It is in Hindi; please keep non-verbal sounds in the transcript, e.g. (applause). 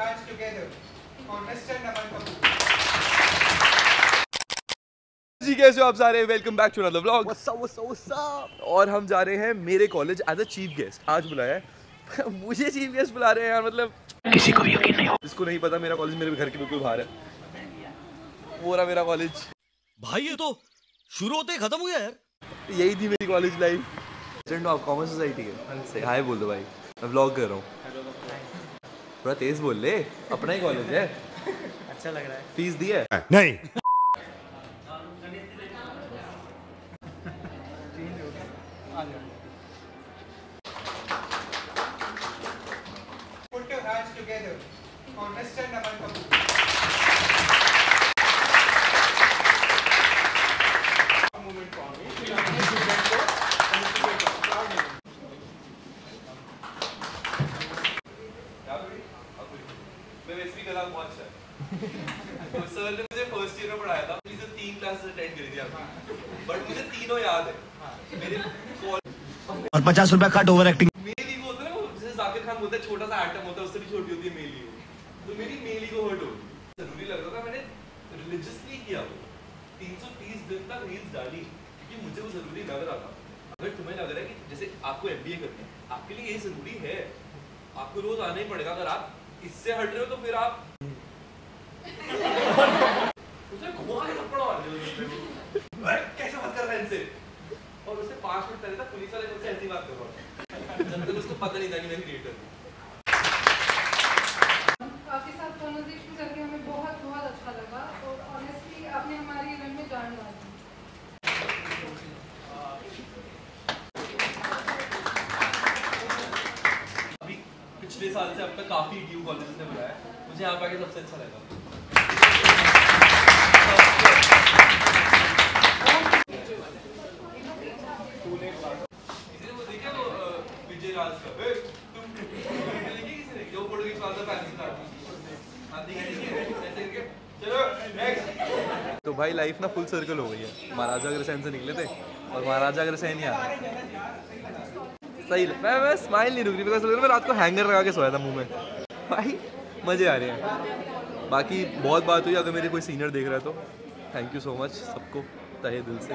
hands together. Contestant number two. जी कैसे हो आप सारे? Welcome back to another vlog और हम जा रहे हैं मेरे college as a chief guest आज बुलाया है। (laughs) मुझे चीफ गेस्ट बुला रहे हैं यार मतलब किसी को भी यकीन नहीं हो। जिसको नहीं पता मेरा कॉलेज मेरे घर के बिल्कुल बाहर है। वो रहा मेरा कॉलेज भाई ये तो शुरू होते ही खत्म हो गया यार। यही थी मेरी college life student of commerce society के। से हाय बोल दो भाई। मैं व्लॉग कर रहा हूँ। थोड़ा तेज बोल ले अपना ही कॉलेज है अच्छा लग रहा है फ़ीस दी है नहीं Put your hands together. Contestant number two. Movement मैं वैसे भी कला बहुत अच्छा। तो सर ने मुझे फ़र्स्ट ईयर में पढ़ाया था मुझे तीन क्लासेस अटेंड करी थी बट मुझे तीनों याद है। मेरे और पचास रुपया कट ओवर एक्टिंग ईगो होता है ना वो जैसे जाकिर खान बोलता है छोटा सा एटम होता है उससे भी छोटी होती है मेल तो मेरी मेल हर्ट ज़रूरी लग रहा था मैंने रिलीजियसली किया वो। 330 दिन तक रील्स डाली क्योंकि मुझे वो ज़रूरी लग रहा था। अगर तुम्हें लग रहा है कि जैसे आपको करना है आपके लिए ये ज़रूरी है। आपको रोज आना ही पड़ेगा। अगर आप इससे हट रहे हो तो फिर आप (laughs) उसे घुमा के थप्पड़ मार कैसे बात कर रहा है इनसे? और पाँच मिनट पहले तक पुलिस वाले मुझसे ऐसी बात कर रहा था। जब तक उसको पता नहीं था कि मैं क्रिएटर हूँ साथ कॉन्वर्सेशन करके हमें बहुत बहुत अच्छा लगा और ऑनेस्टली आपने हमारी रन में जान डाली अभी साल से अब तक काफ़ी ड्यू कॉलेजेस ने बुलाया। मुझे यहाँ पे आके सबसे अच्छा लगा। तो भाई लाइफ ना फुल सर्कल हो गई है। महाराजा अग्रसेन से निकले थे और महाराजा अग्रसेन ही आ रहे हैं। सही मैं मैं स्माइल नहीं रुक रही बिकॉज़ मैं रात को हैंगर लगा के सोया था मुँह में। भाई, मज़े आ रहे हैं। बाकी बहुत बात हुई, अगर मेरे कोई सीनियर देख रहा है तो। थैंक यू सो मच सबको, तहे दिल से।